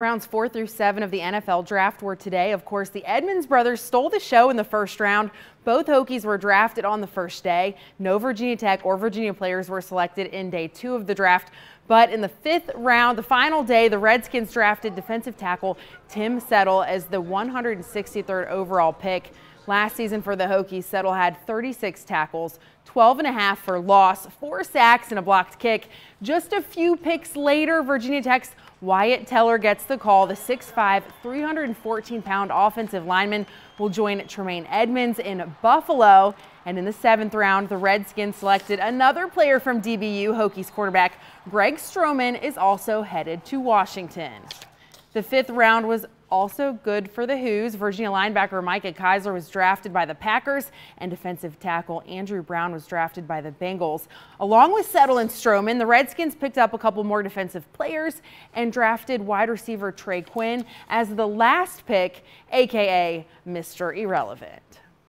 Rounds four through seven of the NFL draft were today. Of course, the Edmunds brothers stole the show in the first round. Both Hokies were drafted on the first day. No Virginia Tech or Virginia players were selected in day two of the draft. But in the fifth round, the final day, the Redskins drafted defensive tackle Tim Settle as the 163rd overall pick. Last season for the Hokies, Settle had 36 tackles, 12 and a half for loss, four sacks, and a blocked kick. Just a few picks later, Virginia Tech's Wyatt Teller gets the call. The 6'5", 314-pound offensive lineman will join Tremaine Edmunds in Buffalo. And in the seventh round, the Redskins selected another player from DBU. Hokies quarterback Greg Stroman is also headed to Washington. The fifth round was also good for the Hoos. Virginia linebacker Micah Kiser was drafted by the Packers and defensive tackle Andrew Brown was drafted by the Bengals. Along with Settle and Stroman, the Redskins picked up a couple more defensive players and drafted wide receiver Trey Quinn as the last pick, aka Mr. Irrelevant.